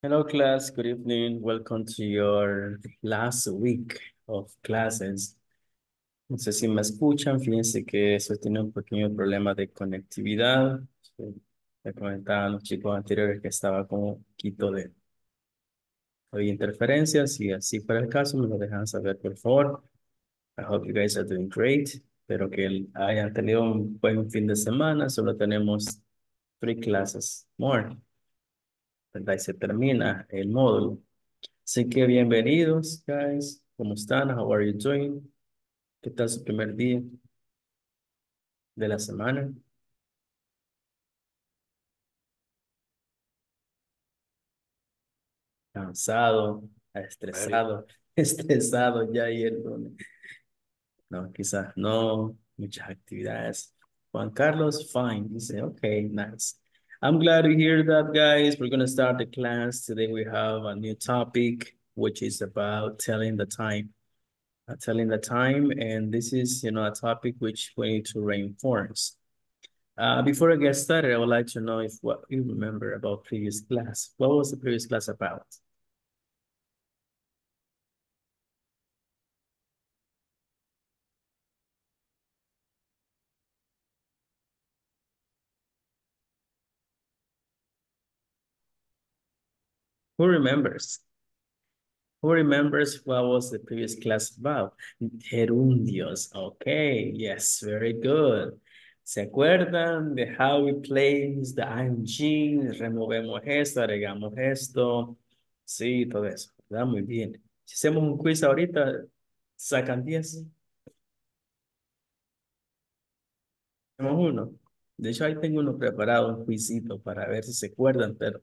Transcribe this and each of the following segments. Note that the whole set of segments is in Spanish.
Hello, class. Good evening. Welcome to your last week of classes. No sé si me escuchan. Fíjense que eso tiene un pequeño problema de conectividad. Me comentaban los chicos anteriores que estaba con un poquito de, de interferencias. Si así fuera el caso, me lo dejan saber, por favor. I hope you guys are doing great. Espero que hayan tenido un buen fin de semana. Solo tenemos three classes more. ¿Verdad? Y se termina el módulo. Así que bienvenidos, guys. ¿Cómo están? How are you doing? ¿Qué tal su primer día de la semana? Cansado, estresado, estresado ya y el lunes. No, quizás no, muchas actividades. Juan Carlos, fine. Dice, okay, nice. I'm glad to hear that, guys. We're going to start the class. Today we have a new topic, which is about telling the time. Uh, telling the time, and this is, you know, a topic which we need to reinforce. Uh, before I get started, I would like to know if what you remember about previous class. What was the previous class about? Who remembers? Who remembers what was the previous class about? Gerundios. Okay, yes, very good. ¿Se acuerdan de how we place the ing? Removemos esto, agregamos esto. Sí, todo eso. ¿verdad? Muy bien. Si hacemos un quiz ahorita, sacan 10. Hacemos uno. De hecho, ahí tengo uno preparado, un quizito para ver si se acuerdan, pero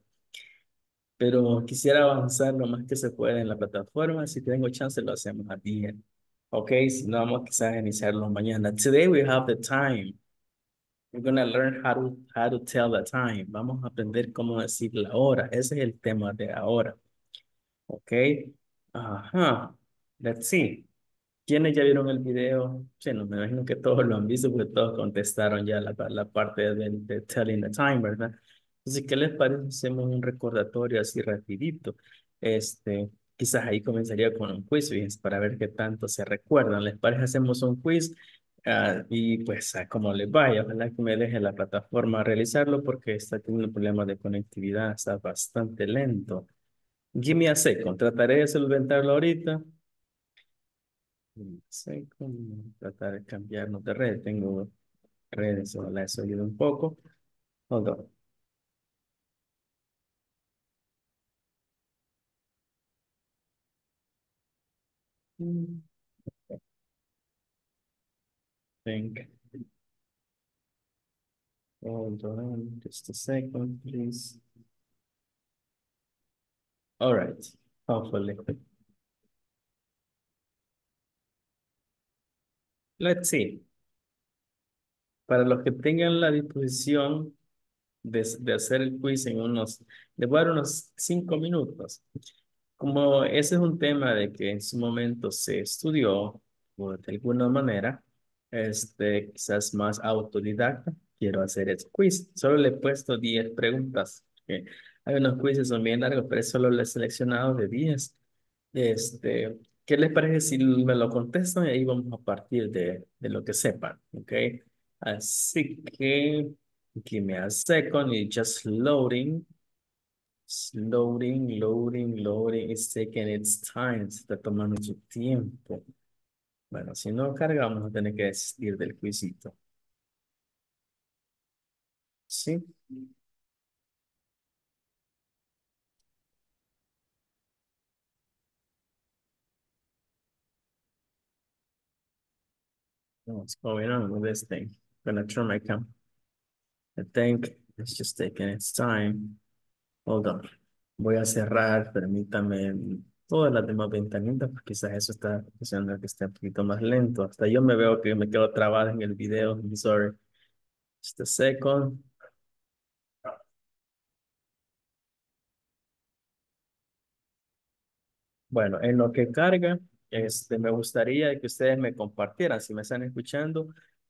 pero quisiera avanzar lo más que se pueda en la plataforma. Si tengo chance, lo hacemos a día. Ok, si no, vamos quizás a iniciarlo mañana. Today we have the time. We're going to learn how to, how to tell the time. Vamos a aprender cómo decir la hora. Ese es el tema de ahora. Ok. Ajá. Let's see. ¿Quiénes ya vieron el video? Sí, no, me imagino que todos lo han visto porque todos contestaron ya la, la parte de, de telling the time, ¿verdad? Entonces, ¿qué les parece hacemos un recordatorio así rapidito? Este, quizás ahí comenzaría con un quiz, para ver qué tanto se recuerdan. ¿Les parece hacemos un quiz? Ah, y pues, a como les vaya, ojalá que me deje la plataforma realizarlo porque está teniendo problemas de conectividad, está bastante lento. Give me a second, trataré de solventarlo ahorita. Second, tratar de cambiarnos de red, tengo redes, ojalá eso ayude un poco. Hold on. Think. Hold on just a second, please. All right, hopefully. Let's see. Para los que tengan la disposición de, de hacer el quiz en unos, voy unos cinco minutos. Como ese es un tema de que en su momento se estudió, o de alguna manera, este, quizás más autodidacta, quiero hacer el quiz. Solo le he puesto 10 preguntas. Hay unos quizzes son bien largos, pero solo le he seleccionado de 10. Este, ¿qué les parece si me lo contestan? Y ahí vamos a partir de, de lo que sepan, ¿ok? Así que, give me a second, it's just loading. It's loading, loading, loading. It's taking its time. Se está tomando su tiempo. Bueno, si no carga, vamos a tener que desistir del quizito. ¿Sí? What's going on with this thing? I'm gonna turn my cam. I think it's just taking its time. On. Voy a cerrar, permítame todas las demás ventanitas, porque quizás eso está haciendo que esté un poquito más lento. Hasta yo me veo que me quedo trabado en el video. I'm sorry. Just a second. Bueno, en lo que carga, este, me gustaría que ustedes me compartieran, si me están escuchando,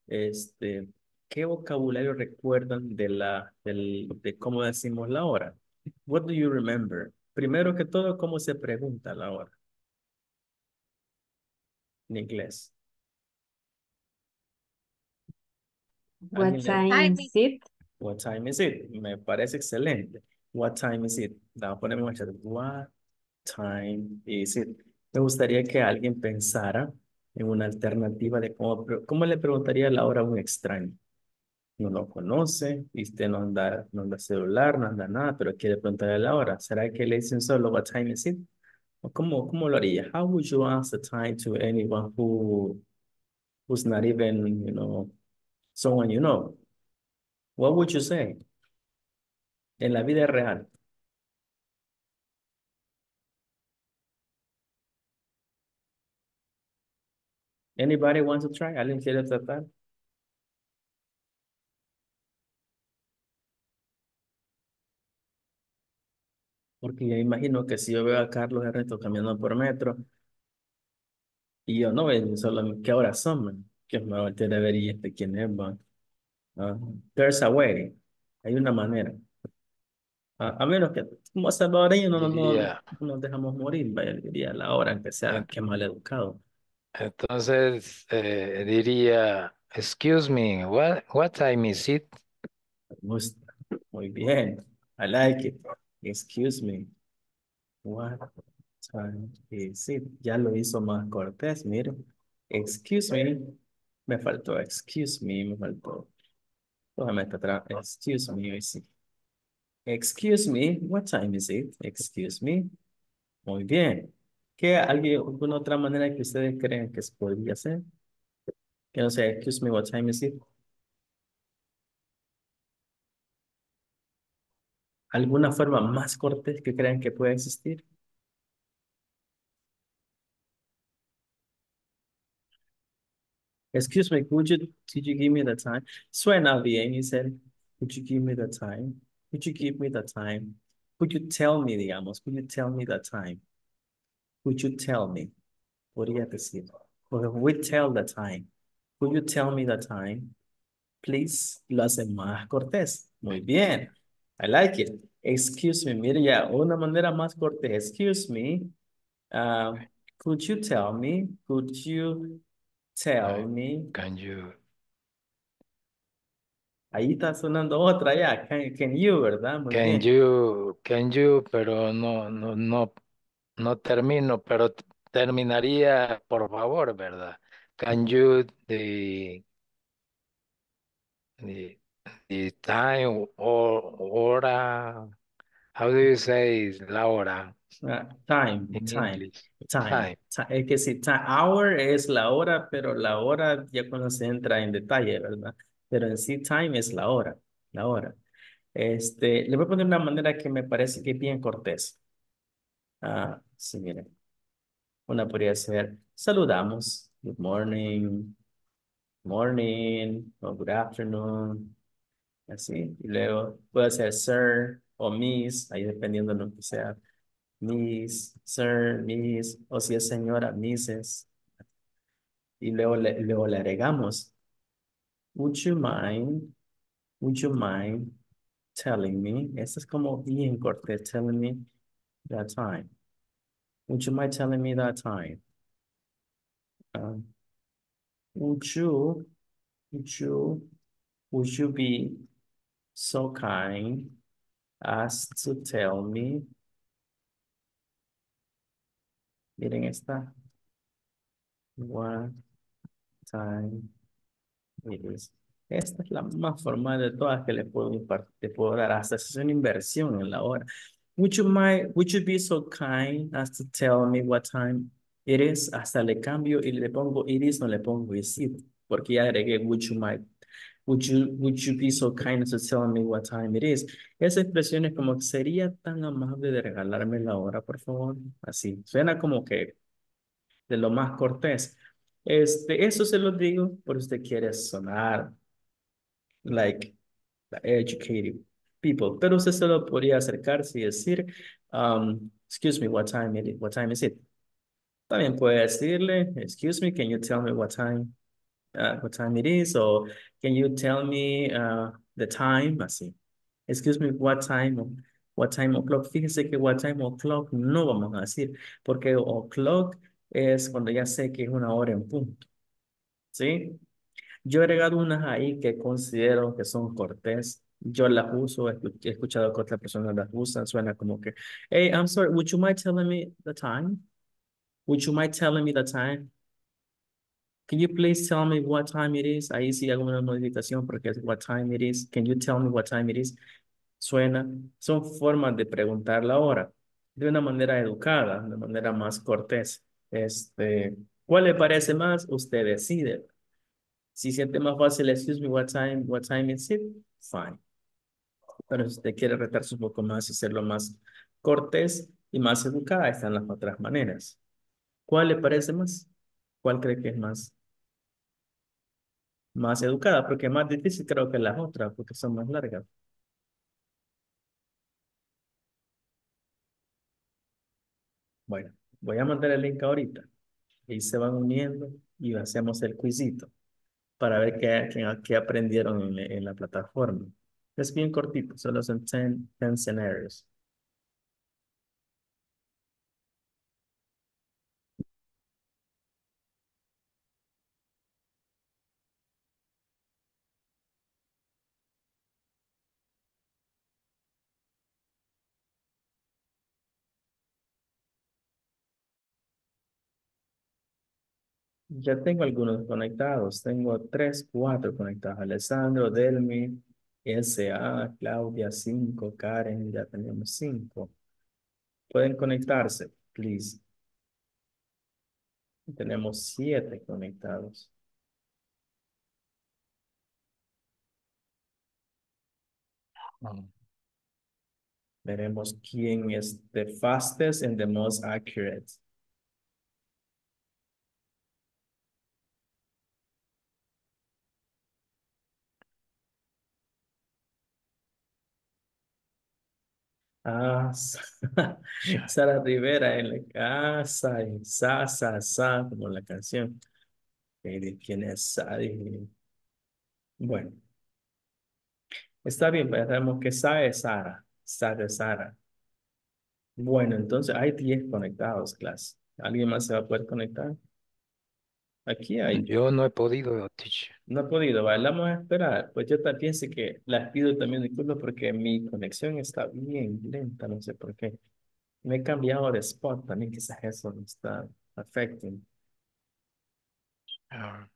este, ¿qué vocabulario recuerdan de la, del, de cómo decimos la hora? What do you remember Primero que todo, ¿cómo se pregunta la hora? En inglés. What ¿Alguien le- time is it? What time is it? Me parece excelente. What time is it? La ponemos en chat. What time is it? Me gustaría que alguien pensara en una alternativa de cómo, cómo le preguntaría la hora a un extraño. No lo conoce, usted no anda, no anda celular, no anda nada, pero quiere preguntarle la hora. ¿Será que le dicen solo what time is it? ¿O cómo, cómo lo haría? How would you ask the time to anyone who who's not even, you know, someone you know? What would you say? En la vida real. Anybody want to try? ¿Alguien quiere tratar? Porque yo imagino que si yo veo a Carlos Ernesto caminando por metro y yo no veo solo qué horas son, man? que me volteé a ver y este quién es, man? Ah, there's a way. Hay una manera. Ah, a menos que como salvadoreños no, no, no, nos dejamos morir, vaya, diría la hora, aunque sea que mal educado. entonces eh, diría, excuse me, what, what time is it? Me gusta. Muy bien. I like it. Excuse me. What time is it? Ya lo hizo más cortés, mire. Excuse me. Me faltó, excuse me, me faltó. Déjame estar atrás. Excuse me, hoy sí. Excuse me, what time is it? Excuse me. Muy bien. ¿Qué alguien, alguna otra manera que ustedes creen que se podría hacer? Que no sé, excuse me, what time is it? ¿Alguna forma más cortés que crean que pueda existir? Excuse me, could you, could you give me the time? Suena bien, he said, could you give me the time? Could you give me the time? Could you tell me, digamos, could you tell me the time? Could you tell me? Podría decir. Or we tell the time. Could you tell me the time? Please. Lo hace más cortés. Muy bien. I like it. Excuse me. Mire ya, una manera más cortés. Excuse me. Uh, could you tell me? Could you tell me? Can you, Ahí está sonando otra ya. Can, can you, ¿verdad? Muy can bien. you, can you, pero no, no, no, no termino, pero terminaría, por favor, ¿verdad? Can you, the, the time or hora, how do you say la hora Ah, time, in time. English? Time. Time. Ti- Es que si time, hour es la hora, pero la hora ya cuando se entra en detalle, ¿verdad? Pero en sí time es la hora, la hora. Este, le voy a poner una manera que me parece que es bien cortés. Ah, sí, miren. Una podría ser, saludamos. Good morning, morning, o good afternoon. Así. Y luego puede ser sir o miss, ahí dependiendo de lo que sea. Miss, sir, miss, o si es señora, misses. Y luego le, luego le agregamos, would you mind, would you mind telling me? Eso es como bien cortés, telling me that time. Would you mind telling me that time? Um, would you, would you, would you be so kind as to tell me? Miren esta. What time it is. Esta es la más formal de todas que le puedo te puedo dar. Hasta es una inversión en la hora. Would you mind, would you be so kind as to tell me what time it is? Hasta le cambio y le pongo it is, no le pongo is. Porque ya agregué would you mind. Would you, would you be so kind as to tell me what time it is? Esa expresión es como sería tan amable de regalarme la hora, por favor. Así. Suena como que de lo más cortés. Este, eso se lo digo por usted quiere sonar like educated people, pero usted se lo podría acercarse y decir, um, excuse me, what time it, what time is it? También puede decirle, excuse me, can you tell me what time, uh, what time it is? Or can you tell me uh, the time? Así. Excuse me, what time? What time o'clock. Fíjese que what time o'clock no vamos a decir, porque o'clock es cuando ya sé que es una hora en punto. ¿Sí? Yo he agregado unas ahí que considero que son cortés. Yo las uso, he escuchado que otras personas las usan. Suena como que, hey, I'm sorry, would you mind telling me the time? Would you mind telling me the time? Can you please tell me what time it is? Ahí sí hago una modificación porque es what time it is. Can you tell me what time it is? Suena, son formas de preguntar la hora de una manera educada, de manera más cortés. Este, ¿cuál le parece más? Usted decide. Si siente más fácil, excuse me, what time, what time is it? Fine. Pero si usted quiere retarse un poco más y hacerlo más cortés y más educada, están las otras maneras. ¿Cuál le parece más? ¿Cuál cree que es más? Más educada, porque es más difícil creo que las otras, porque son más largas. Bueno, voy a mandar el link ahorita. Y se van uniendo y hacemos el quizito para ver qué, qué, aprendieron en, en, la plataforma. Es bien cortito, solo son 10, 10 scenarios. Ya tengo algunos conectados. Tengo tres, cuatro conectados. Alessandro, Delmi, S.A., Claudia, cinco, Karen, ya tenemos cinco. Pueden conectarse, please. Tenemos siete conectados. Veremos quién es the fastest and the most accurate. Ah, Sara Rivera en la casa, y sa, sa, sa, como la canción. ¿De quién es Sara? Bueno. Está bien, veremos que Sa es Sara. Sa de Sara. Bueno, entonces hay 10 conectados, clase. ¿Alguien más se va a poder conectar? Aquí hay. Yo no he podido, teacher. No he podido, vale, vamos a esperar. Pues yo también sé que las pido también disculpas porque mi conexión está bien lenta, no sé por qué. Me he cambiado de spot también, quizás eso me está afectando. Ah.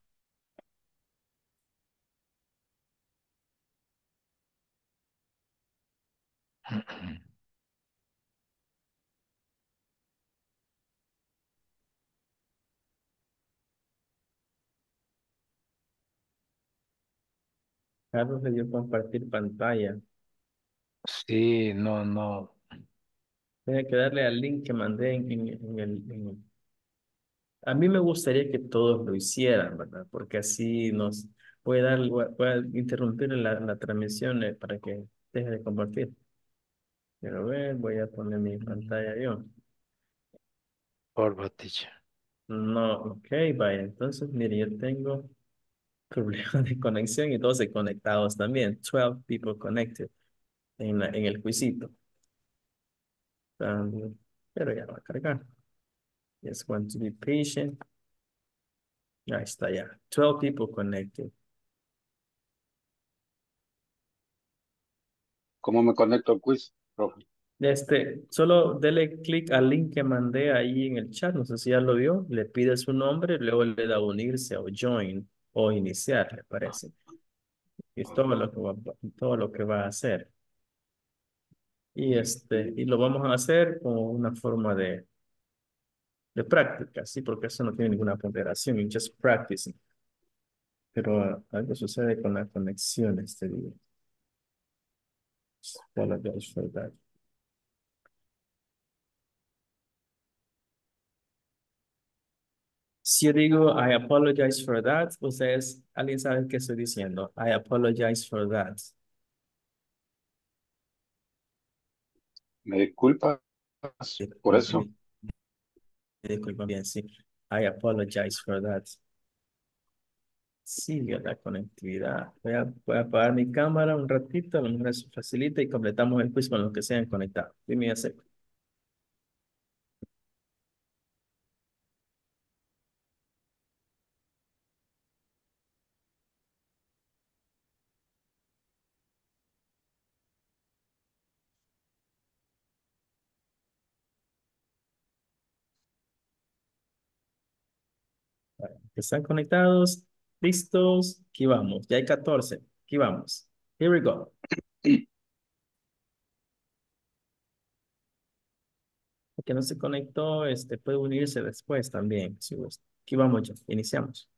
Carlos le dio compartir pantalla. Sí, no, no. Tiene que darle al link que mandé en, en, en el, en A mí me gustaría que todos lo hicieran, ¿verdad? Porque así nos puede dar, puede interrumpir la, la transmisión eh, para que deje de compartir. Pero ver, voy a poner mi pantalla yo. Porfa, teacher. No, ok, vaya. Entonces, mire, yo tengo problemas de conexión y 12 conectados también. 12 people connected en, la, en el quizito. También, pero ya va a cargar. Just want to be patient. Ahí está ya. 12 people connected. ¿Cómo me conecto al quiz, profe? Este, solo dele clic al link que mandé ahí en el chat. No sé si ya lo vio. Le pide su nombre, luego le da unirse o join o iniciar, me parece. Es todo lo que va, todo lo que va a hacer. Y este, y lo vamos a hacer con una forma de, de práctica, sí, porque eso no tiene ninguna ponderación, just practicing. Pero uh, algo sucede con la conexión este día. Apologize for that. Si yo digo, I apologize for that, ustedes, ¿alguien sabe qué estoy diciendo? I apologize for that. ¿Me disculpas por eso? Me disculpa bien, sí. I apologize for that. sigue la conectividad. Voy a, voy a apagar mi cámara un ratito, a lo mejor eso facilita y completamos el quiz con los que sean conectados. Dime a second. ¿Están conectados? ¿Listos? Aquí vamos. Ya hay 14. Aquí vamos. Here we go. Que no se conectó, este, puede unirse después también, si gusta. Aquí vamos ya. Iniciamos.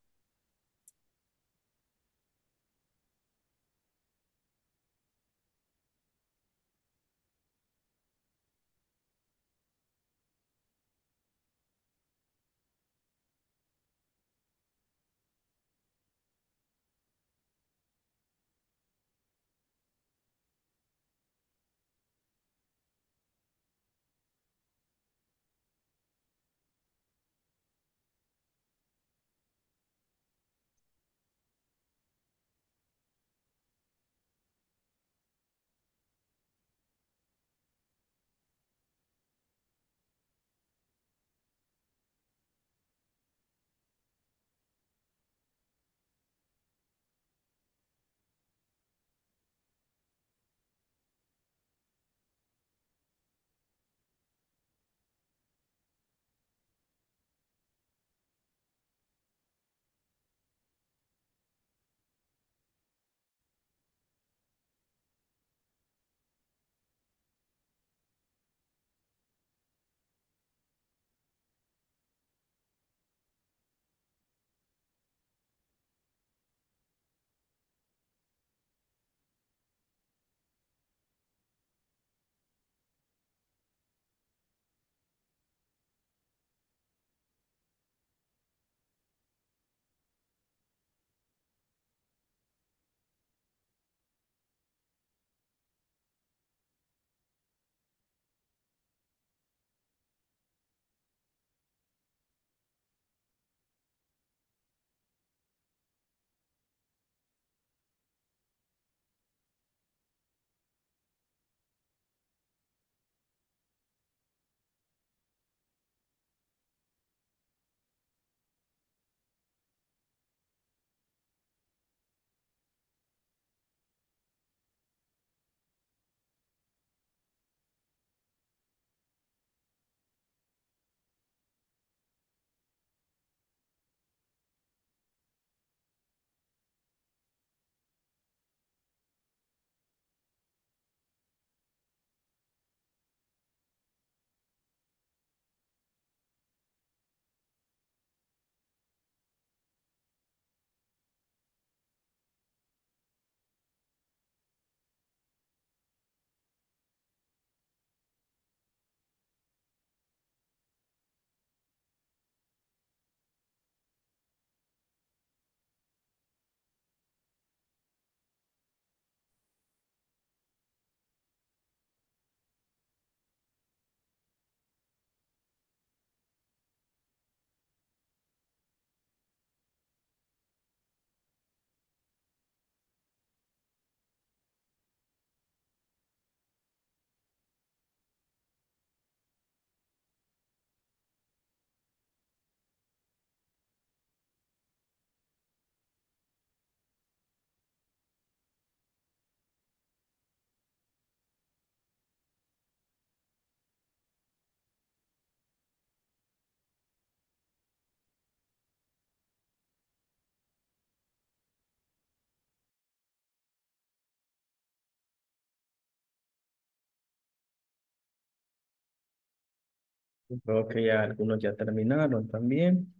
Creo que ya algunos ya terminaron también.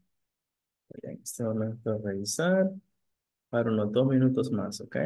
Voy en este momento revisar para unos dos minutos más, ¿ok?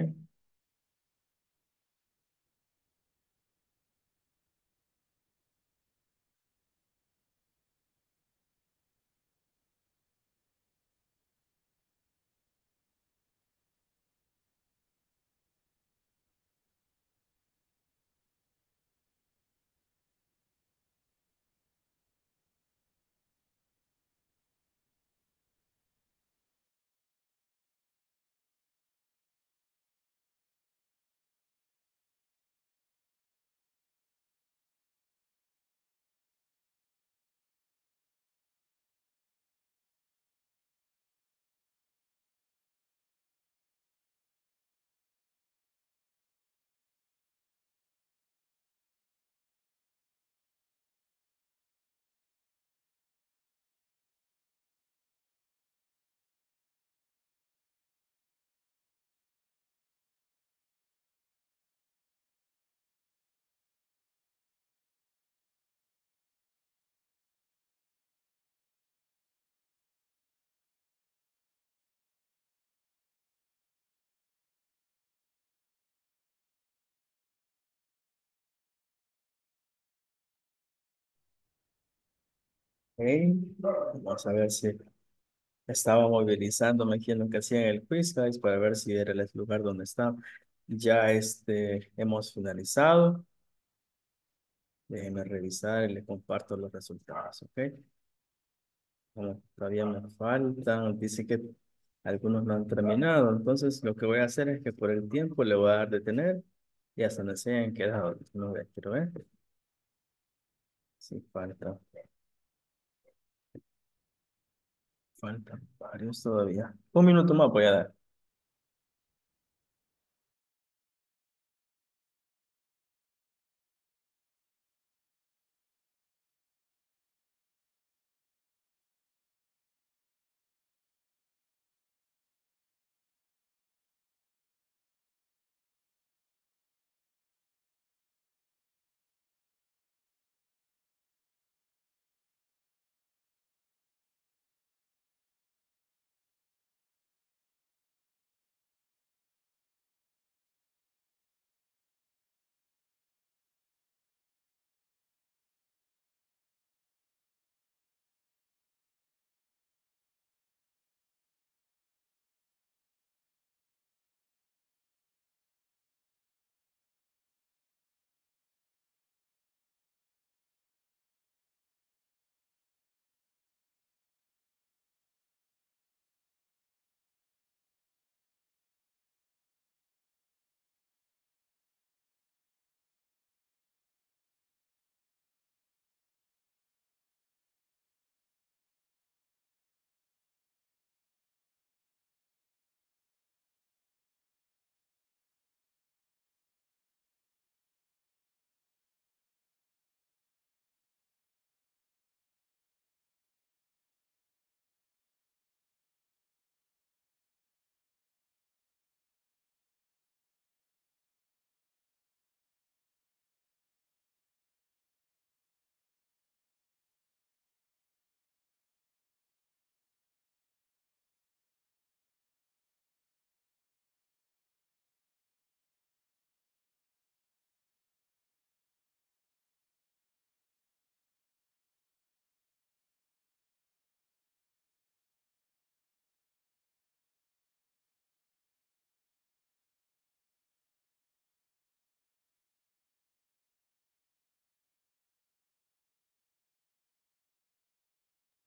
Ok, Vamos a ver si estaba movilizándome aquí en lo que hacía en el quiz, guys, para ver si era el lugar donde estaba. Ya este, hemos finalizado. Déjenme revisar y le comparto los resultados, ¿ok? Bueno, todavía me faltan, dice que algunos no han terminado, entonces lo que voy a hacer es que por el tiempo le voy a dar detener y hasta donde se hayan quedado. No quiero ver. Sí, falta. Faltan varios todavía. Un minuto más voy a dar.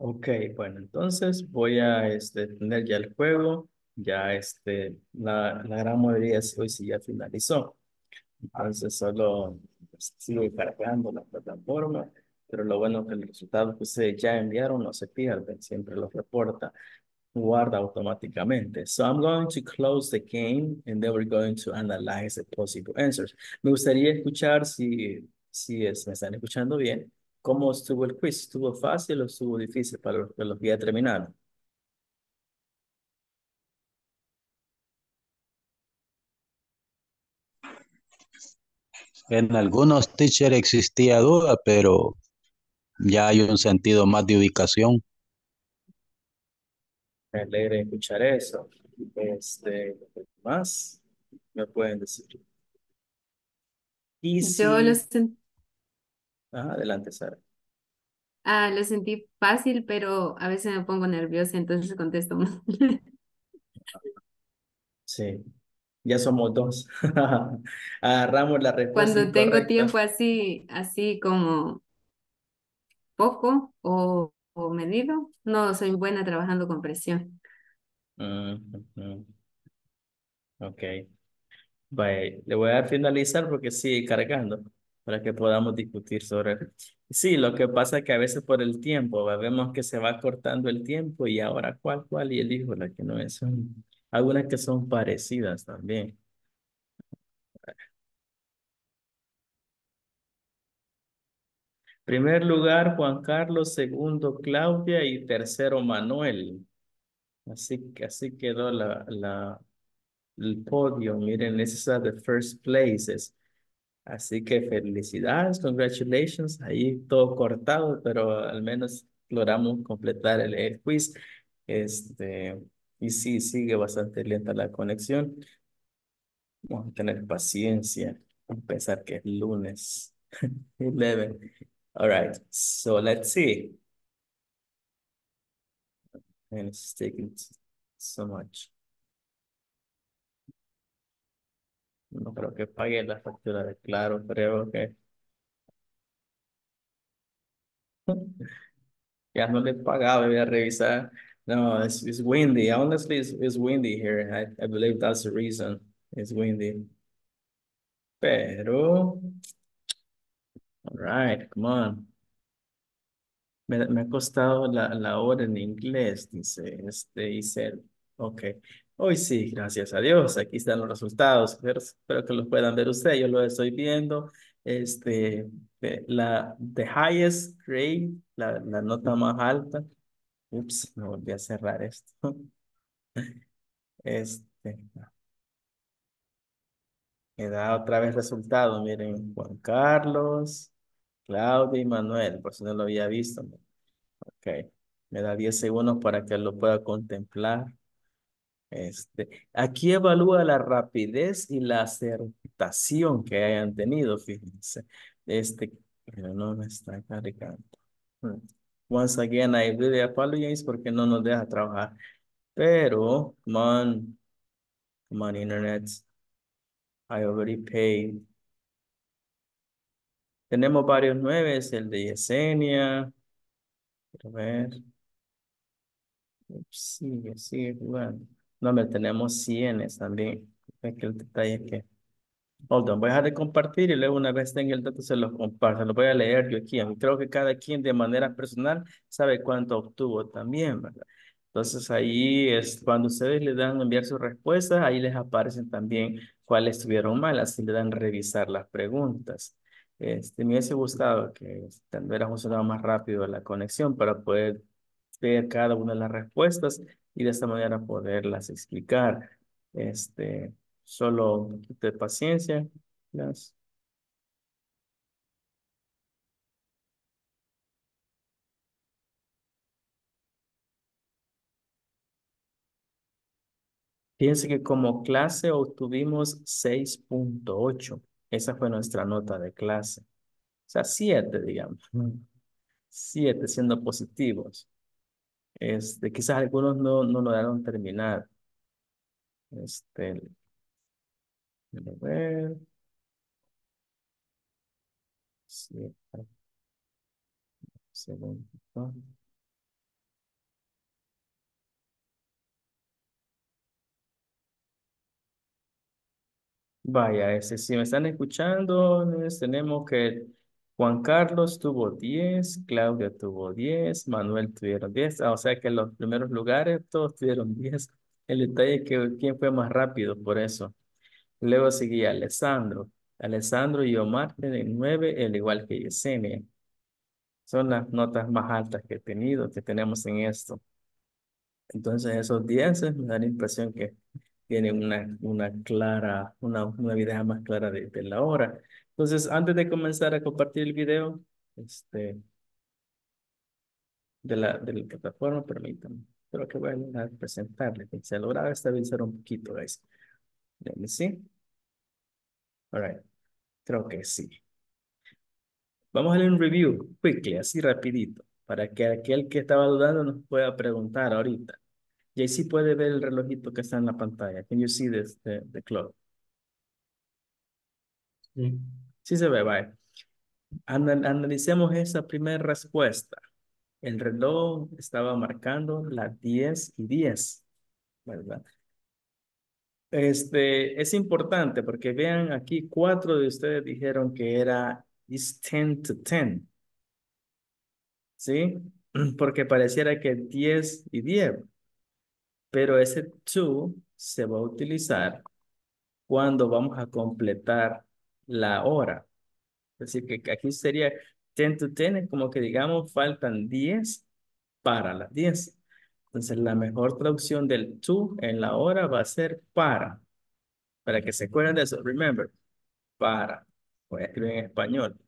Ok, bueno, entonces voy a este, tener ya el juego. Ya este, la, la gran mayoría hoy sí ya finalizó. Entonces solo pues, sigo cargando la plataforma, pero lo bueno es que el resultado que ustedes ya enviaron no se pierden, siempre los reporta, guarda automáticamente. So I'm going to close the game and then we're going to analyze the possible answers. Me gustaría escuchar si, si es, me están escuchando bien, cómo estuvo el quiz, ¿estuvo fácil o estuvo difícil para los, para los que ya terminaron? En algunos teachers existía duda, pero ya hay un sentido más de ubicación. Me alegra escuchar eso. Este, más me pueden decir. Y si, Yo lo, sen- Ajá, adelante, Sara. ah, lo sentí fácil, pero a veces me pongo nerviosa, entonces contesto mal. Sí, ya somos dos. Agarramos la respuesta Cuando tengo incorrecta. tiempo así, así como poco o, o medido, no soy buena trabajando con presión. Mm, ujú. Ok. Bye. Le voy a finalizar porque sigue cargando para que podamos discutir sobre. Sí, lo que pasa es que a veces por el tiempo, vemos que se va cortando el tiempo y ahora cuál, cuál y elijo la que no es. Son algunas que son parecidas también. Primer lugar, Juan Carlos, segundo, Claudia y tercero, Manuel. Así, así quedó la, la, el podio. Miren, esas are the first places. Así que felicidades, congratulations. Ahí todo cortado, pero al menos logramos completar el, el quiz. Este, y sí, sigue bastante lenta la conexión. Vamos a tener paciencia. A pesar que es lunes. 11. All right, so let's see. And it's taking so much. No creo que pague la factura de Claro, creo que ya no le he pagado, voy a revisar. No, it's, it's windy. Honestly, it's, it's windy here. I, I believe that's the reason. It's windy. Pero, all right, come on. Me, me ha costado la, la hora en inglés, dice este Isel. Ok. Hoy sí, gracias a Dios. Aquí están los resultados. Espero, que los puedan ver ustedes. Yo lo estoy viendo. Este, la the highest grade, la, la nota más alta. Ups, me volví a cerrar esto. Este. Me da otra vez resultado. Miren, Juan Carlos, Claudia y Manuel, por si no lo había visto. Ok. Me da 10 segundos para que lo pueda contemplar. Este, aquí evalúa la rapidez y la acertación que hayan tenido, fíjense. Este, pero no me está cargando. Hmm. Once again, I really apologize porque no nos deja trabajar. Pero, come on, come on, internet. I already paid. Tenemos varios nueve, el de Yesenia. Quiero ver. Sigue, sigue jugando. No, me tenemos cienes también. Es que el detalle es que... Hold on, voy a dejar de compartir y luego una vez tenga el dato se los comparto. Lo voy a leer yo aquí. Creo que cada quien de manera personal sabe cuánto obtuvo también, ¿verdad? Entonces ahí es cuando ustedes le dan enviar sus respuestas, ahí les aparecen también cuáles estuvieron mal, así le dan revisar las preguntas. Este, me hubiese gustado que hubiera funcionado más rápido la conexión para poder ver cada una de las respuestas y de esta manera poderlas explicar. Este, solo un poquito de paciencia. Fíjense que como clase obtuvimos 6.8. Esa fue nuestra nota de clase. O sea, 7, digamos. 7 siendo positivos. Este, quizás algunos no, no lograron terminar. Este, a ver. Siete. Segundo. Vaya, ese, si me están escuchando, tenemos que Juan Carlos tuvo 10, Claudia tuvo 10, Manuel tuvieron 10, ah, o sea que en los primeros lugares todos tuvieron 10. El detalle es que quién fue más rápido, por eso. Luego seguía Alessandro. Alessandro y Omar tienen 9, al igual que Yesenia. Son las notas más altas que he tenido, que tenemos en esto. Entonces esos 10 me da la impresión que tienen una, una clara, una, una idea más clara de, de la hora. Entonces, antes de comenzar a compartir el video, este, de la, de la plataforma, permítanme. Creo que voy a presentarle. Se logra estabilizar un poquito, guys. Let me see. All right. Creo que sí. Vamos a leer un review, quickly, así rapidito, para que aquel que estaba dudando nos pueda preguntar ahorita. Y ahí sí puede ver el relojito que está en la pantalla. Can you see this, the, the clock? Sí. Sí se ve, bye. analicemos esa primera respuesta. El reloj estaba marcando las 10 y 10, ¿verdad? Este, es importante porque vean aquí, cuatro de ustedes dijeron que era is 10 to 10. ¿Sí? Porque pareciera que 10 y 10. Pero ese to se va a utilizar cuando vamos a completar la hora. Es decir, que aquí sería 10 to 10, como que digamos faltan 10 para las 10. Entonces la mejor traducción del to en la hora va a ser para. Para que se acuerden de eso. Remember, para. Voy a escribir en español.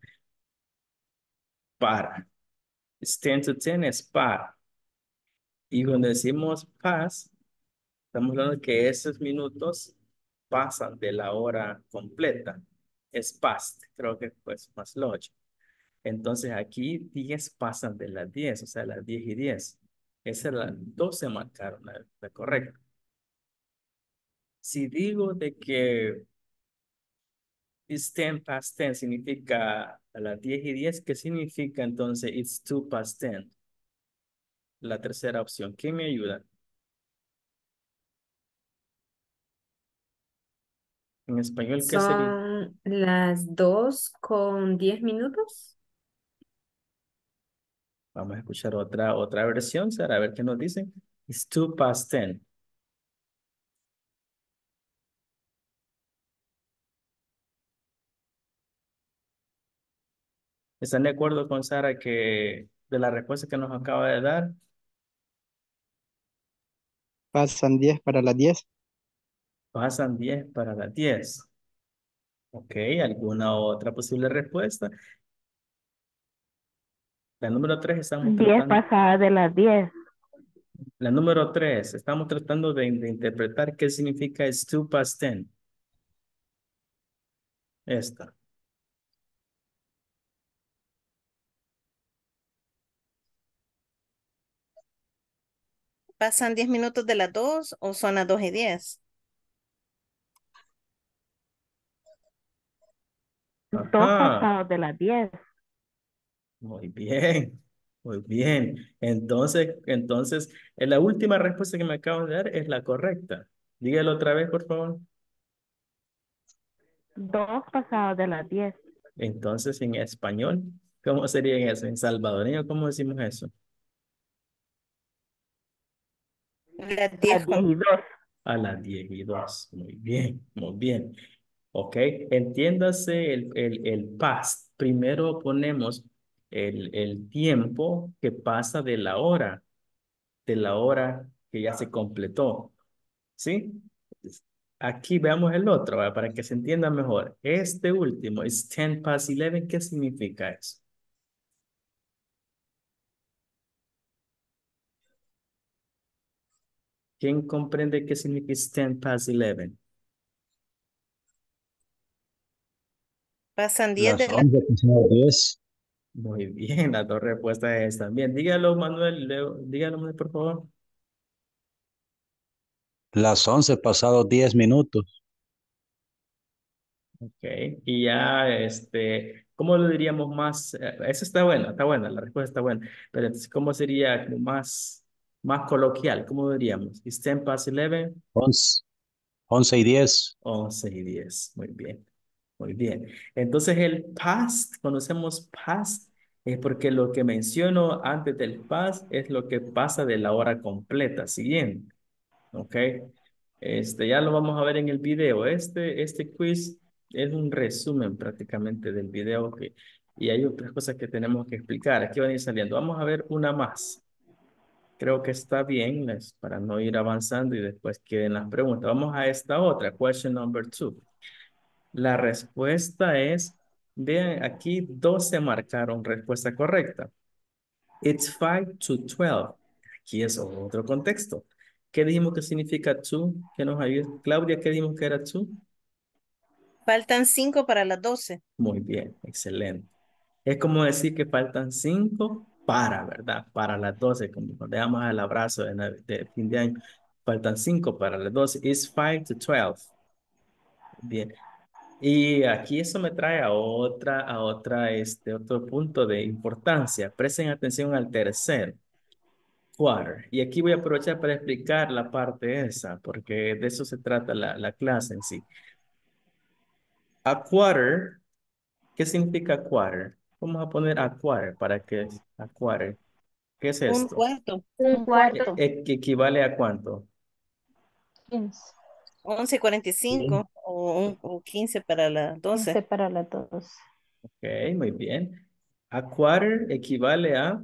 Para. It's 10 to 10 es para. Y cuando decimos pas, estamos hablando de que esos minutos pasan de la hora completa es past, creo que pues más lógico. Entonces aquí 10 pasan de las 10, o sea, las 10 y 10. Esa es la 12 marcaron, la, la correcta. Si digo de que it's 10 past 10 significa a las 10 y 10, ¿qué significa entonces it's 2 past 10? La tercera opción. ¿Quién me ayuda? En español, ¿qué sería? Son las dos con diez minutos. Vamos a escuchar otra, otra versión, Sara, a ver qué nos dicen. It's 2 past 10. ¿Están de acuerdo con Sara que de la respuesta que nos acaba de dar? Pasan 10 para las 10. Pasan 10 para las 10. Ok, ¿alguna otra posible respuesta? La número 3 estamos 10 tratando. pasadas de las 10. La número 3, estamos tratando de, de interpretar qué significa it's 2 past 10. Esta. ¿Pasan 10 minutos de las 2 o son las 2 y 10? Dos pasados de las 10. Muy bien, muy bien. Entonces, entonces, eh, la última respuesta que me acaban de dar es la correcta. Dígalo otra vez, por favor. Dos pasados de las 10. Entonces, en español, ¿cómo sería eso? En salvadoreño, ¿cómo decimos eso? Las 10 Las 10 y 2. A las 10 y 2. Muy bien, muy bien. Ok, entiéndase el, el, el past. Primero ponemos el, el tiempo que pasa de la hora, de la hora que ya se completó. ¿Sí? Aquí veamos el otro, para que se entienda mejor. Este último es 10 past 11. ¿Qué significa eso? ¿Quién comprende qué significa 10 past 11? Pasan 10 de Las las 11 pasadas 10. Muy bien, las dos respuestas están bien. Dígalo, Manuel, Leo, dígalo, Manuel, por favor. Las 11 pasados 10 minutos. Ok, y ya, este, ¿cómo lo diríamos más? Eh, Eso está bueno, está buena, la respuesta está buena, pero entonces, ¿cómo sería como más, más coloquial? ¿Cómo lo diríamos? ¿Is 10 past 11? 11, 11 y 10. 11 y 10, muy bien, muy bien. Entonces el past, cuando hacemos past, es porque lo que menciono antes del past es lo que pasa de la hora completa siguiente, ¿ok? Este, ya lo vamos a ver en el video. Este, este quiz es un resumen prácticamente del video que, y hay otras cosas que tenemos que explicar. Aquí van a ir saliendo. Vamos a ver una más. Creo que está bien para no ir avanzando y después queden las preguntas. Vamos a esta otra, question number two. La respuesta es, vean, aquí 12 marcaron respuesta correcta. It's 5 to 12. Aquí es otro contexto. ¿Qué dijimos que significa to? ¿Qué nos ayuda? Claudia, ¿qué dijimos que era to? faltan 5 para las 12. Muy bien, excelente. Es como decir que faltan 5 para, ¿verdad? Para las 12, como cuando damos el abrazo de, de fin de año. Faltan 5 para las 12. It's 5 to 12. Bien. Y aquí eso me trae a otra, a otra, este, otro punto de importancia. Presten atención al tercero. Quarter. Y aquí voy a aprovechar para explicar la parte esa, porque de eso se trata la, la clase en sí. A quarter, ¿qué significa quarter? Vamos a poner a quarter para que a quarter. ¿Qué es Un esto? cuarto. Un cuarto. E- equivale a cuánto? 11.45 o, un- o 15 para las 12. 11 para las 2. Ok, muy bien. A quarter equivale a,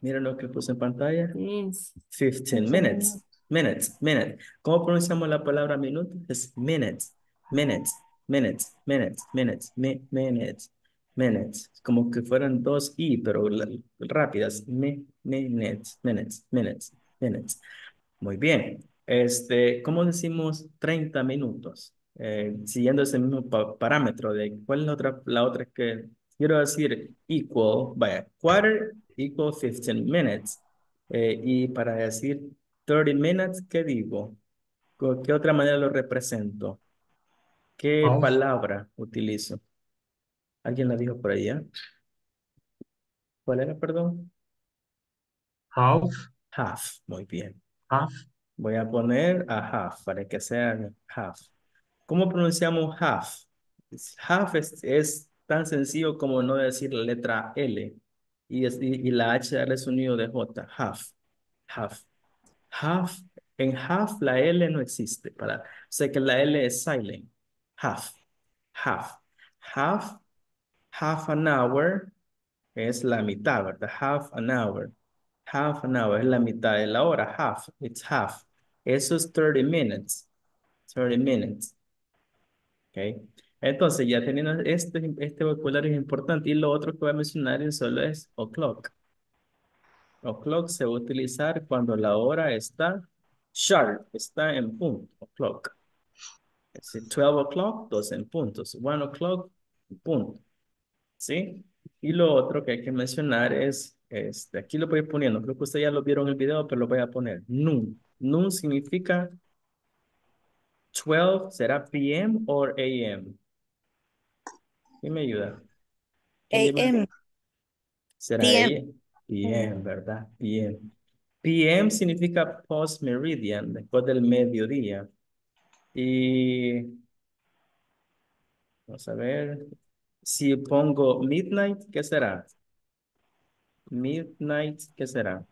miren lo que puse en pantalla. Yes. 15 minutes. Minutes, minutes. ¿Cómo pronunciamos la palabra minuto? Es minutes, minutes, minutes, minutes, minutes, mi- minutes, minutes. Como que fueran dos i, pero la- rápidas. Mi- minutes, minutes, minutes, minutes. Muy bien. Este, ¿cómo decimos 30 minutos? Eh, siguiendo ese mismo pa- parámetro de cuál es la otra, la otra que quiero decir equal, vaya, quarter equal 15 minutes. Eh, y para decir 30 minutes, ¿qué digo? ¿Con ¿Qué otra manera lo represento? ¿Qué Half. palabra utilizo? ¿Alguien la dijo por allá? ¿Cuál era, perdón? Half. Half, muy bien. Half. Voy a poner a half para que sea half. ¿Cómo pronunciamos half? Half es, es tan sencillo como no decir la letra L y, la H darle sonido de J. Half. Half. Half. En half la L no existe. Para, o sea que la L es silent. Half. Half. Half. Half an hour es la mitad, ¿verdad? Half an hour. Half an hour es la mitad de la hora. Half. It's half. Eso es 30 minutes. 30 minutes. ¿Ok? Entonces, ya teniendo este, este vocabulario es importante. Y lo otro que voy a mencionar en solo es o'clock. O'clock se va a utilizar cuando la hora está sharp, está en punto. O'clock. Es decir, 12 o'clock, 12 en puntos. 1 o'clock, punto. ¿Sí? Y lo otro que hay que mencionar es, este, aquí lo voy poniendo, creo que ustedes ya lo vieron en el video, pero lo voy a poner. Noon. Noon significa 12, ¿será PM o AM? ¿Quién me ayuda? AM. ¿Será PM. AM? PM, ¿verdad? PM. PM significa post meridian, después del mediodía. Y vamos a ver, si pongo midnight, ¿qué será? Midnight, ¿qué será?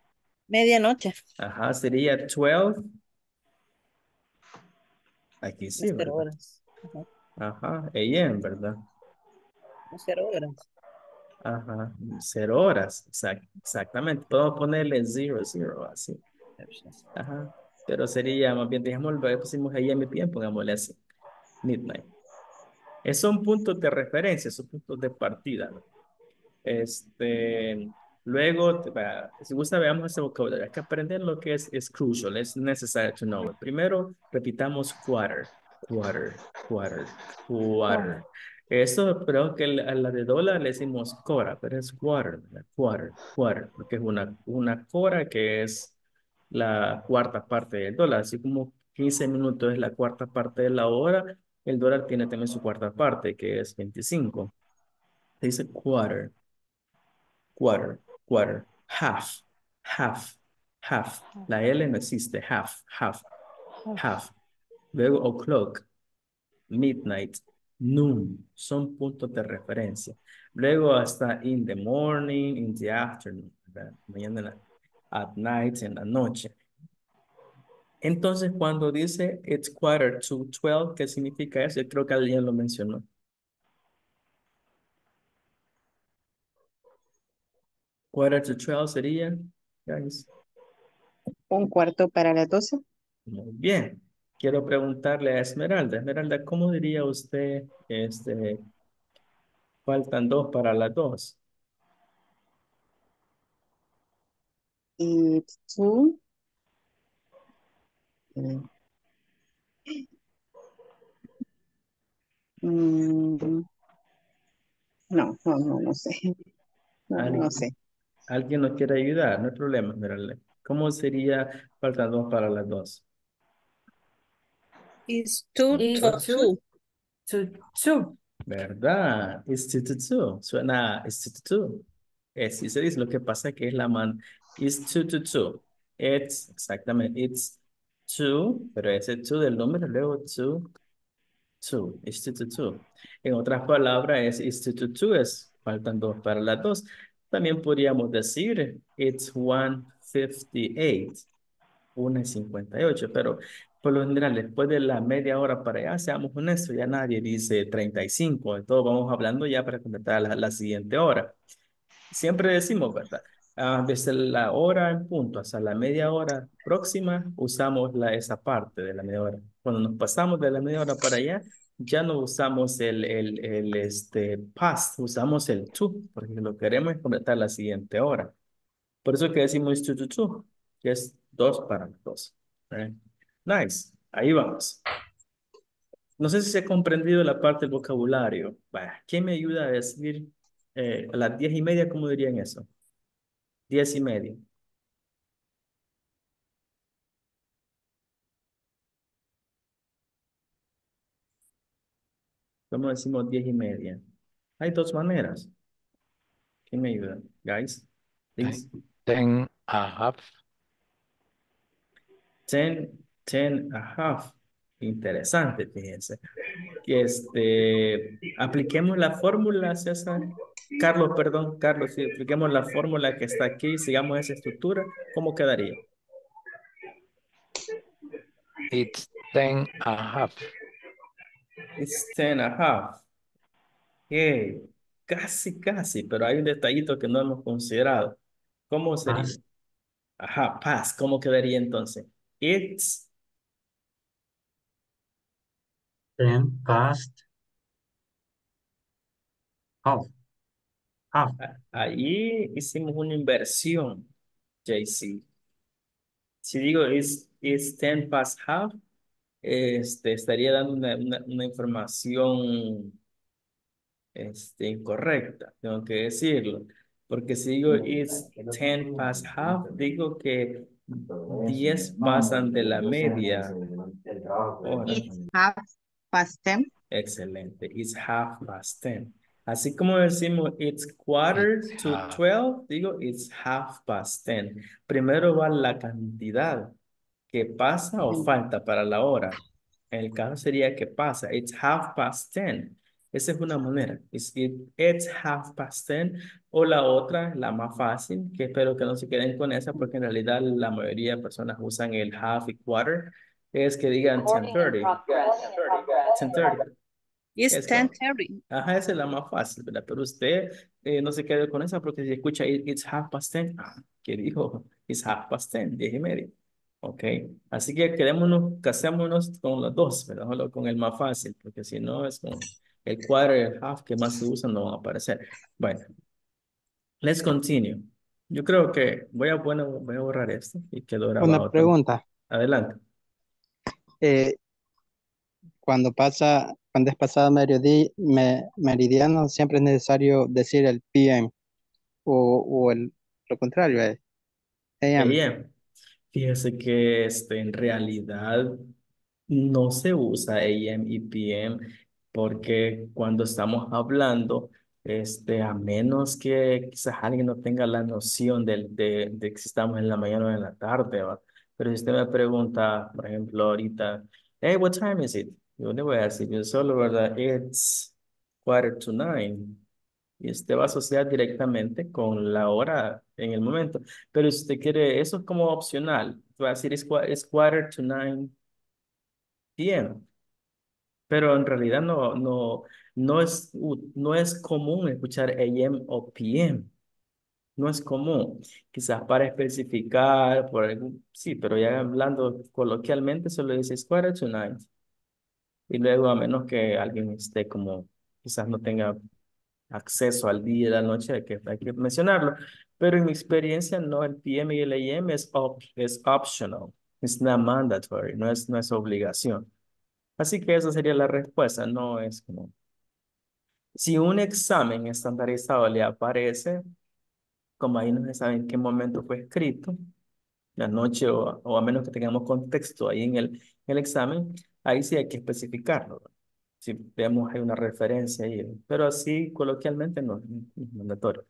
Medianoche. Ajá, sería 12. Aquí sí, Cero ¿verdad? horas. Ajá. AM, ¿verdad? Cero horas. Ajá, cero horas, exact- exactamente. Podemos ponerle zero, zero, así. Ajá, pero sería más bien, dejémoslo, pusimos AM PM, pongámosle así, midnight. Eh, son puntos de referencia, son puntos de partida. Este, luego, si gusta, veamos ese vocabulario. Hay que aprender lo que es, crucial, es necessary to know. Primero, repitamos quarter, quarter, quarter, quarter. Eso, pero que a la de dólar le decimos cora, pero es quarter, quarter, quarter, porque es una, una cora que es la cuarta parte del dólar, así como 15 minutos es la cuarta parte de la hora, el dólar tiene también su cuarta parte, que es 25. Se dice quarter, quarter, quarter, half, half, half. La L no existe, half, half, half. Luego o'clock, midnight, noon, son puntos de referencia. Luego hasta in the morning, in the afternoon, ¿verdad? Mañana, at night, en la noche. Entonces, cuando dice it's quarter to 12, ¿qué significa eso? Yo creo que alguien lo mencionó. Quarter to 12 sería, guys. Un cuarto para las doce. Muy bien. Quiero preguntarle a Esmeralda. Esmeralda, ¿cómo diría usted, este, faltan dos para las dos? Y two. mm, mm, no, no, no, no sé. No, no ¿Alguien, sé. Alguien nos quiere ayudar? No hay problema. ¿Cómo sería faltan dos para las dos? It's two to two. two. To two. ¿Verdad? It's two to two. Suena, it's two to two. Así se dice. Lo que pasa es que es la man. It's two to two. It's, exactamente, it's two, pero ese two del número, luego two, two. It's two to two. En otras palabras, es it's two to two, es faltan dos para las dos. También podríamos decir it's one fifty-eight. Una y 58, pero por lo general, después de la media hora para allá, seamos honestos, ya nadie dice 35, entonces vamos hablando ya para completar la, la siguiente hora. Siempre decimos, ¿verdad? Ah, desde la hora en punto hasta la media hora próxima, usamos la, esa parte de la media hora. Cuando nos pasamos de la media hora para allá, ya no usamos el, el, el este, past, usamos el to, porque lo que queremos completar la siguiente hora. Por eso que decimos two to two, que es dos para dos. Right? Nice. Ahí vamos. No sé si se ha comprendido la parte del vocabulario. Vaya, ¿quién me ayuda a decir eh, a las diez y media, cómo dirían eso? Diez y media. ¿Cómo decimos diez y media? Hay dos maneras. ¿Quién me ayuda? Guys, please. Ten a half. Ten, ten a half. Interesante, fíjense. Este, apliquemos la fórmula, César. Carlos, perdón, Carlos, si apliquemos la fórmula que está aquí, sigamos esa estructura, ¿cómo quedaría? It's ten a half. It's ten and a half. Ok, Casi, casi, pero hay un detallito que no hemos considerado. ¿Cómo sería? Past. Ajá, past. ¿Cómo quedaría entonces? It's, Ten past. Half. Half. a- ahí hicimos una inversión, JC. Si digo it's, it's ten past half, este, estaría dando una, una, una información este, incorrecta, tengo que decirlo. Porque si digo it's ten past half, digo que 10 pasan de la media hora. It's half past ten. Excelente. It's half past ten. Así como decimos it's quarter It's to half. 12, digo it's half past ten. Primero va la cantidad que pasa o falta para la hora. En el caso sería que pasa. It's half past ten. Esa es una manera. It's, it- it's half past ten. O la otra, la más fácil, que espero que no se queden con esa, porque en realidad la mayoría de personas usan el half y quarter, es que digan 10.30. 10.30. It's ten thirty. Ajá, esa es la más fácil, ¿verdad? Pero usted eh, no se quede con esa porque si escucha "It- it's half past ten, ah, ¿qué dijo? It's half past ten, diez y media. Ok, así que quedémonos, casémonos con los dos, ¿verdad? Solo con el más fácil, porque si no es con el quarter y el half que más se usan no van a aparecer. Bueno, let's continue. Yo creo que voy a, bueno, voy a borrar esto y quedó grabado. Una pregunta. Adelante. eh, cuando pasa, cuando es pasado me- meridiano, siempre es necesario decir el PM o, o el, lo contrario, es AM. Bien, fíjese que este, en realidad no se usa AM y PM porque cuando estamos hablando, este, a menos que quizás alguien no tenga la noción de, de, que si estamos en la mañana o en la tarde, ¿va? Pero si usted me pregunta, por ejemplo, ahorita, hey, what time is it? Yo le voy a decir, yo solo, ¿verdad? It's quarter to nine. Y usted va a asociar directamente con la hora en el momento. Pero si usted quiere, eso es como opcional. Va a decir, it's quarter to nine p.m. Pero en realidad no, no, no es, no es común escuchar AM o PM. No es común. Quizás para especificar, por algún, sí, pero ya hablando coloquialmente, solo dice quarter to nine. Y luego, a menos que alguien esté como, quizás no tenga acceso al día y la noche, hay que, hay que mencionarlo. Pero en mi experiencia, no, el PM y el AM es, op- es optional, es not mandatory, no es, no es obligación. Así que esa sería la respuesta, no es como... Si un examen estandarizado le aparece, como ahí no se sabe en qué momento fue escrito, la noche o, o a menos que tengamos contexto ahí en el, el examen, ahí sí hay que especificarlo. ¿no? Si vemos hay una referencia ahí, pero así coloquialmente no, es mandatorio.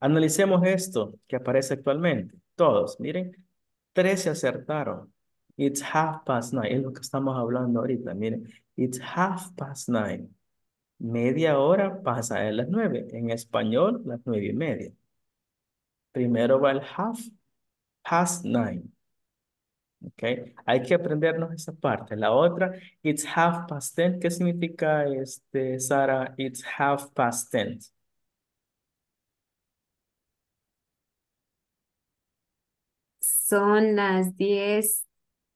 Analicemos esto que aparece actualmente. Todos, miren, 13 acertaron. It's half past nine, es lo que estamos hablando ahorita, miren. It's half past nine. Media hora pasa a las nueve. En español, las nueve y media. Primero va el half past nine. ¿Ok? Hay que aprendernos esa parte. La otra, it's half past ten. ¿Qué significa, este, Sara? It's half past ten. Son las 10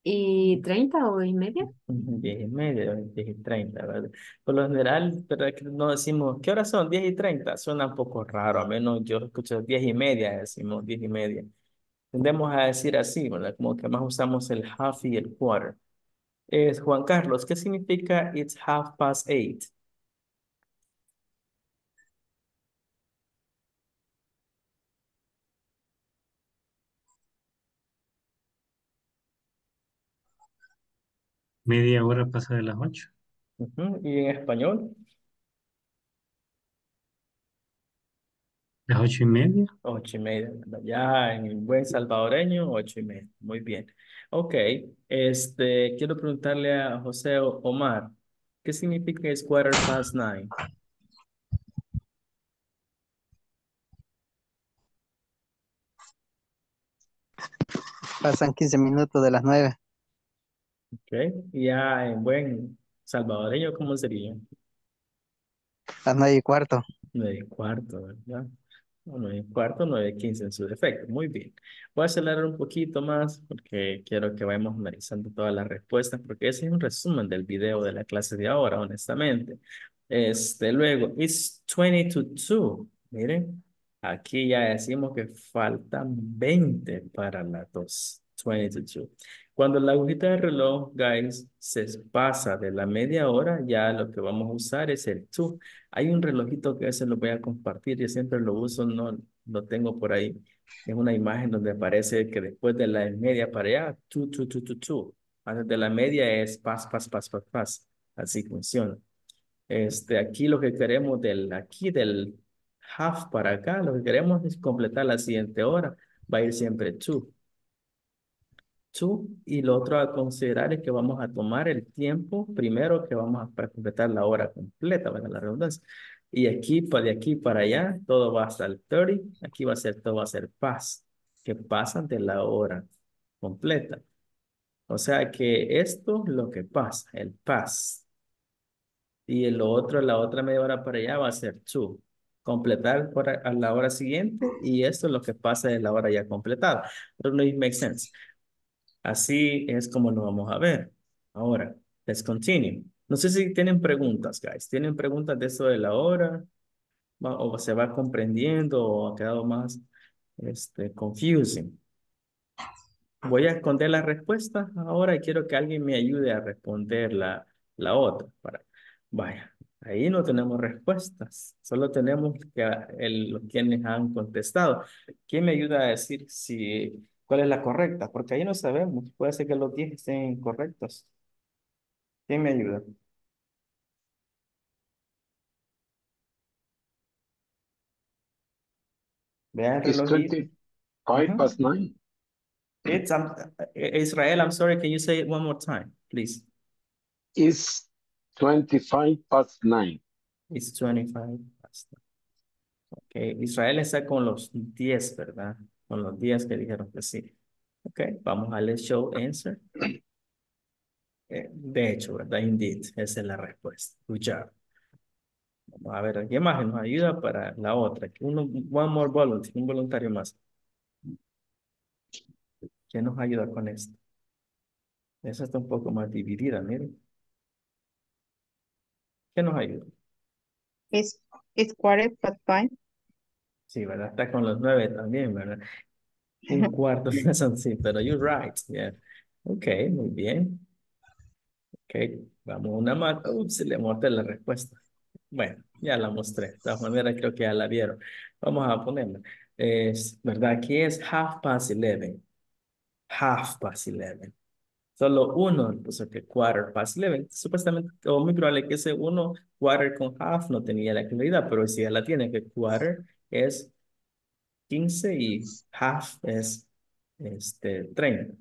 y 30 o y media. Diez y media, diez y treinta, ¿verdad? Por lo general, que no decimos, ¿qué horas son? Diez y treinta. Suena un poco raro, a menos yo escucho diez y media, decimos diez y media. Tendemos a decir así, ¿verdad? Como que más usamos el half y el quarter. Es Juan Carlos, ¿qué significa it's half past eight? Media hora pasa de las ocho. Ujú, ¿Y en español? Las ocho y media. Ocho y media, ¿verdad? Ya en buen salvadoreño, ocho y media. Muy bien. Ok, este, quiero preguntarle a José Omar, ¿qué significa es quarter past nine? Pasan 15 minutos de las 9. Ok, y ya en buen salvadoreño, ¿cómo sería? Las 9 y cuarto. Nueve y cuarto, ¿verdad? O Nueve y cuarto, nueve y quince en su defecto. Muy bien. Voy a acelerar un poquito más porque quiero que vayamos analizando todas las respuestas porque ese es un resumen del video de la clase de ahora, honestamente. Este, luego, it's 20 to 2. Miren, aquí ya decimos que faltan 20 para las 2. 20 to 2. Cuando la agujita del reloj, guys, se pasa de la media hora, ya lo que vamos a usar es el 2. Hay un relojito que se lo voy a compartir, yo siempre lo uso, no lo tengo por ahí. Es una imagen donde aparece que después de la media para allá, two, two, two, two, two. Antes de la media es pas, pas, pas, pas, pas. Así funciona. Este, aquí lo que queremos del, aquí del half para acá, lo que queremos es completar la siguiente hora. Va a ir siempre two. Two. Y lo otro a considerar es que vamos a tomar el tiempo primero que vamos a para completar la hora completa, ¿verdad? La redundancia. Y aquí, para de aquí para allá, todo va hasta el 30. Aquí va a ser, todo va a ser paz, que pasan de la hora completa. O sea que esto es lo que pasa, el paz. Y el otro, la otra media hora para allá va a ser two. Completar por a, la hora siguiente y esto es lo que pasa de la hora ya completada. It makes sense. Así es como lo vamos a ver. Ahora, let's continue. No sé si tienen preguntas, guys. ¿Tienen preguntas de eso de la hora? ¿O se va comprendiendo o ha quedado más este, confusing? Voy a esconder la respuesta ahora y quiero que alguien me ayude a responder la, la otra. Para, vaya, ahí no tenemos respuestas. Solo tenemos que el, los quienes han contestado. ¿Quién me ayuda a decir si cuál es la correcta? Porque ahí no sabemos. Puede ser que los 10 estén incorrectos. ¿Quién me ayuda? Vean el It's relojito. 25 Ajá. past 9. It's um, Israel, I'm sorry, can you say it one more time, please? It's 25 past 9. It's 25 past. Ok, Israel está con los 10, ¿verdad? Con los 10 que dijeron que sí. Ok, vamos a let's show answer. Eh, de hecho, ¿verdad? Indeed, esa es la respuesta. Good. Vamos a ver, ¿qué más nos ayuda para la otra? Uno, one more volunteer, un voluntario más. ¿Quién nos ayuda con esto? Esa está un poco más dividida, miren. ¿Qué nos ayuda? It's, it's quarter past. Sí, ¿verdad? Está con los nueve también, ¿verdad? Un cuarto son sí, pero you're right, yeah. Ok, muy bien. Ok, vamos una más. Ups, le mostré la respuesta. Bueno, ya la mostré. De todas maneras, creo que ya la vieron. Vamos a ponerla. Es, ¿verdad? Aquí es half past eleven. Half past eleven. Solo uno puso que quarter past eleven. Supuestamente, o muy probable que ese uno, quarter con half, no tenía la claridad, pero si ya la tiene, que quarter es 15 y half es este, 30.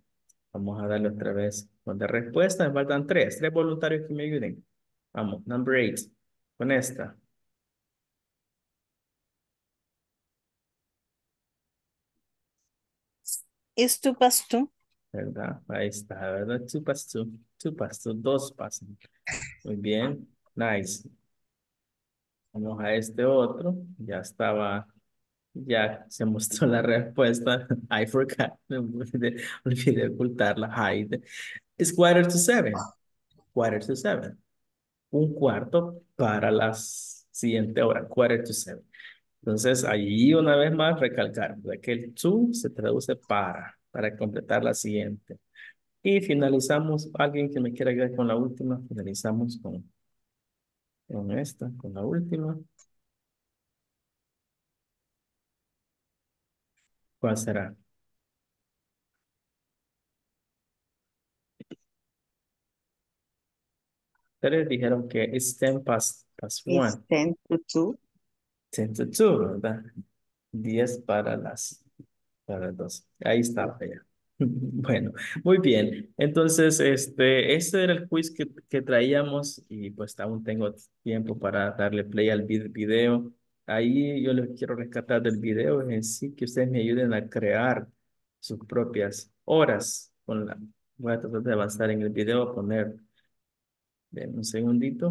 Vamos a darle otra vez con de respuesta. Me faltan tres, tres voluntarios que me ayuden. Vamos, number eight. Con esta. It's two past two. ¿Verdad? Ahí está, ¿verdad? Two past two. Two past two. Dos pasan. Muy bien. Nice. Vamos a este otro. Ya estaba, ya se mostró la respuesta. I forgot. Me olvidé, olvidé ocultarla. Hide. It's quarter to seven. Quarter to seven. Un cuarto para la siguiente hora. Quarter to seven. Entonces, allí una vez más recalcar ¿verdad? que el to se traduce para, para completar la siguiente. Y finalizamos, alguien que me quiera ayudar con la última, finalizamos con, con esta, con la última. ¿Cuál será? Ustedes dijeron que it's 10 past, past It's 1. ten to two. 10 to 2, ¿verdad? 10 para las, para las 12. Ahí está, ya. Bueno, muy bien. Entonces, este, este era el quiz que, que traíamos y pues aún tengo tiempo para darle play al vid- video. Ahí yo les quiero rescatar del video en sí que ustedes me ayuden a crear sus propias horas. Con la, voy a tratar de avanzar en el video, poner denme un segundito.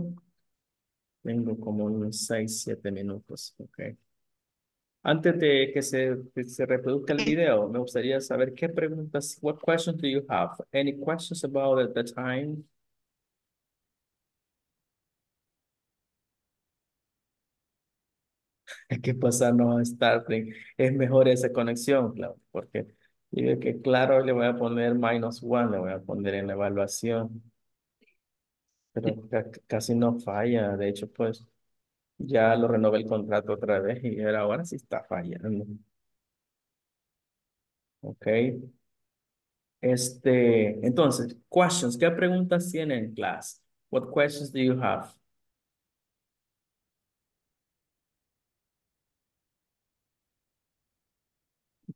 Tengo como unos 6, 7 minutos. Ok. Antes de que se, que se reproduzca el video, me gustaría saber qué preguntas, what questions do you have? Any questions about the, the time? Hay que pasarnos a starting. Es mejor esa conexión, Claudio, porque digo que claro, le voy a poner minus one, le voy a poner en la evaluación. Pero ca- casi no falla. De hecho, pues ya lo renové el contrato otra vez y ahora ahora sí está fallando. Ok. Este, entonces, questions, ¿qué preguntas tienen en clase? What questions do you have?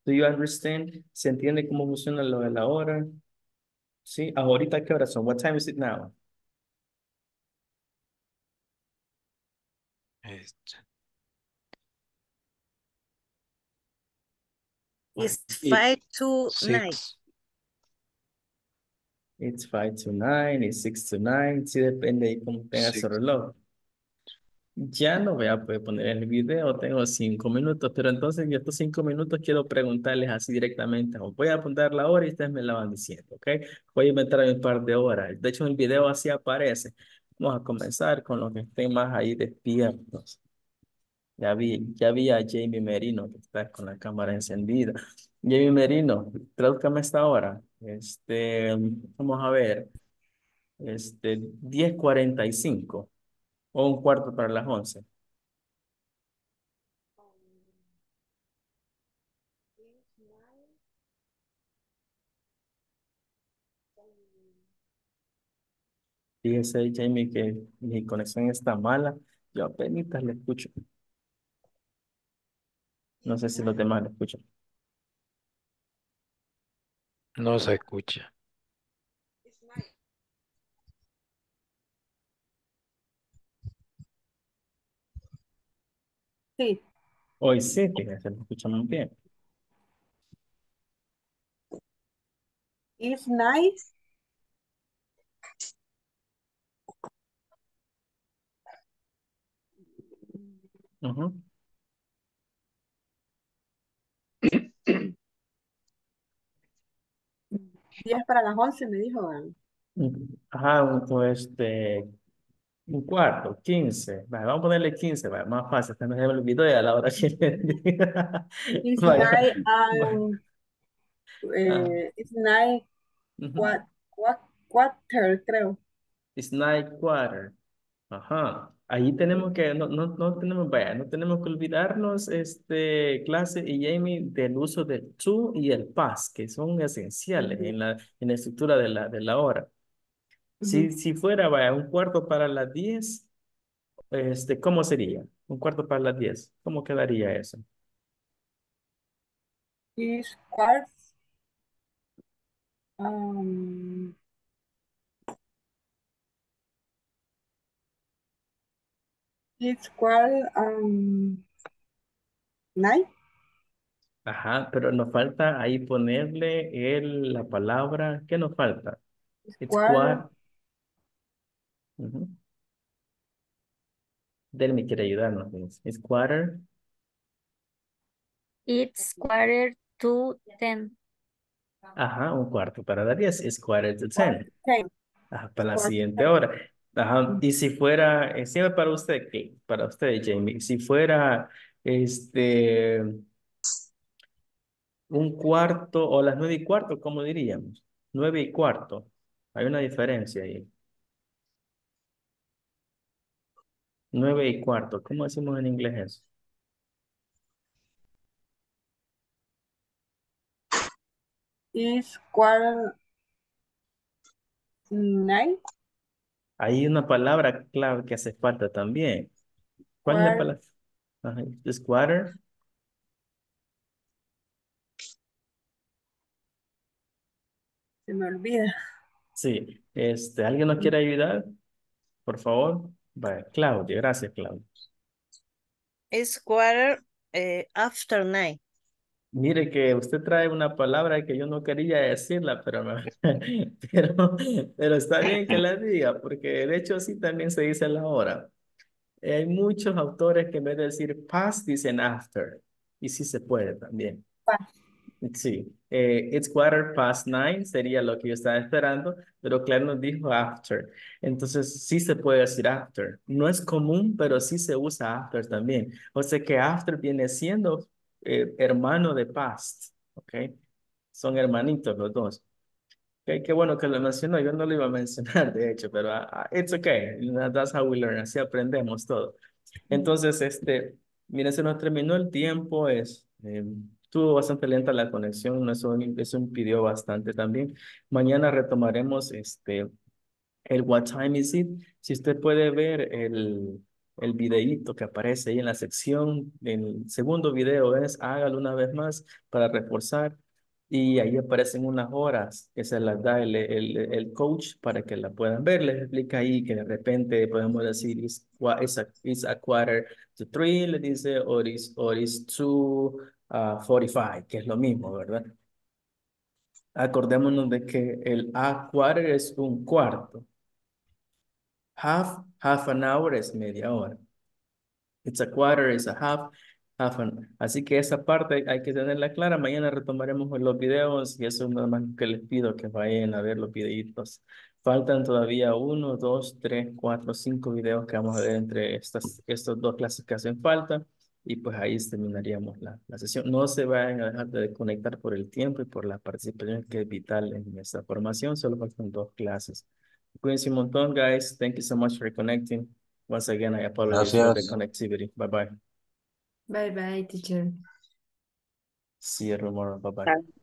Do you understand? ¿Se entiende cómo funciona lo de la hora? Sí, ahorita qué hora son? What time is it now? Este, It's five to nine. six. It's five to nine, it's six to nine, sí depende de cómo tenga su reloj. Ya no voy a poder poner el video, tengo cinco minutos, pero entonces en estos cinco minutos quiero preguntarles así directamente. Os Voy a apuntar la hora y ustedes me la van diciendo, ¿ok? Voy a inventar un par de horas. De hecho, en el video así aparece. Vamos a comenzar con los que estén más ahí despiertos. Ya vi, ya vi a Jamie Merino que está con la cámara encendida. Jamie Merino, tradúcame esta hora. Este, vamos a ver. Este, 10.45 o un cuarto para las 11. Fíjese, Jamie, que mi conexión está mala. Yo apenas le escucho. No sé si los demás le escuchan. No se escucha. Sí, Hoy sí, fíjese, lo escuchamos bien. it's nice. Ujú. Diez para las once me dijo. ¿verdad? Ajá, un- pues, este, un cuarto, 15. Vale, vamos a ponerle 15, vale, más fácil. Se me olvidó ya la hora que le diga. It's Vaya, nice. vaya. Um, Ah, eh, it's nice. ujú. What, what, quarter, creo. It's night quarter. Ajá. Ahí tenemos que, no, no, no tenemos, vaya, no tenemos que olvidarnos, este, clase y Jamie, del uso del to y el past, que son esenciales Ujú, en la, en la estructura de la, de la hora. Si, ujú. si fuera, vaya, un cuarto para las 10, este, ¿cómo sería? Un cuarto para las 10. ¿Cómo quedaría eso? It's quarter. Um, it's quarter. Um, nine. Ajá, pero nos falta ahí ponerle el, la palabra, ¿qué nos falta? It's quarter. quar, ujú. Delmi quiere ayudarnos. It's quarter. It's quarter to ten. Ajá, un cuarto para las 10. It's quarter to 10. ten. Ajá, para la Quarter siguiente ten. hora. Ajá, y si fuera, eh, siempre para usted, ¿qué? Para usted, Jamie, si fuera, este, un cuarto o las nueve y cuarto, ¿cómo diríamos? Nueve y cuarto. Hay una diferencia ahí. Nueve y cuarto. ¿Cómo decimos en inglés eso? It's quarter nine. Hay una palabra clave que hace falta también. ¿Cuál es la palabra? Ajá. Se me olvida. Sí, este, ¿alguien nos quiere ayudar? Por favor. Vale, Claudia, gracias, Claudia. It's quarter eh, after nine. Mire que usted trae una palabra que yo no quería decirla, pero, me- pero, pero está bien que la diga, porque de hecho así también se dice la hora. Hay muchos autores que en vez de decir past dicen after, y sí se puede también. Sí, eh, it's quarter past nine sería lo que yo estaba esperando, pero Claire nos dijo after. Entonces sí se puede decir after. No es común, pero sí se usa after también. O sea que after viene siendo eh, hermano de past, ¿ok? Son hermanitos los dos. Ok, Qué bueno que lo mencionó, yo no lo iba a mencionar de hecho, pero ah, it's okay, that's how we learn, así aprendemos todo. Entonces, este, miren, se nos terminó el tiempo, es, eh, estuvo bastante lenta la conexión, eso, eso impidió bastante también. Mañana retomaremos este, el What Time Is It. Si usted puede ver el, el videíto que aparece ahí en la sección, el segundo video es, hágalo una vez más para reforzar. Y ahí aparecen unas horas que se las da el, el, el coach para que la puedan ver. Les explica ahí que de repente podemos decir, qua- it's a, a quarter to three, le dice, or is, or is two, uh, 45, que es lo mismo, ¿verdad? Acordémonos de que el a quarter es un cuarto. Half, half an hour es media hora. It's a quarter, it's a half, half an. Así que esa parte hay que tenerla clara. Mañana retomaremos los videos y eso es nada más que les pido que vayan a ver los videitos. Faltan todavía uno, dos, tres, cuatro, cinco videos que vamos a ver entre estas, estas dos clases que hacen falta. Y pues ahí terminaríamos la, la sesión. No se vayan a dejar de conectar por el tiempo y por la participación que es vital en esta formación. Solo faltan dos clases. Cuídense un montón, guys. Thank you so much for connecting. Once again, I apologize for the Gracias. connectivity. Bye bye. Bye bye, teacher. See you tomorrow. Bye bye. Ah.